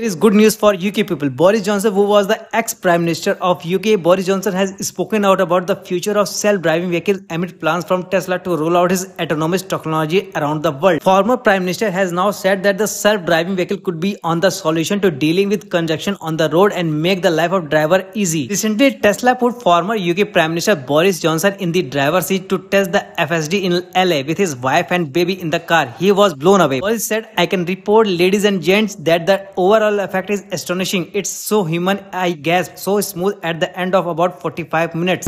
It is good news for UK people. Boris Johnson, who was the ex-Prime Minister of UK, Boris Johnson has spoken out about the future of self-driving vehicles amid plans from Tesla to roll out his autonomous technology around the world. Former Prime Minister has now said that the self-driving vehicle could be on the solution to dealing with congestion on the road and make the life of driver easy. Recently, Tesla put former UK Prime Minister Boris Johnson in the driver's seat to test the FSD in LA with his wife and baby in the car. He was blown away. Boris said, I can report, ladies and gents, that the overall effect is astonishing. It's so human, I guess, so smooth at the end of about 45 minutes.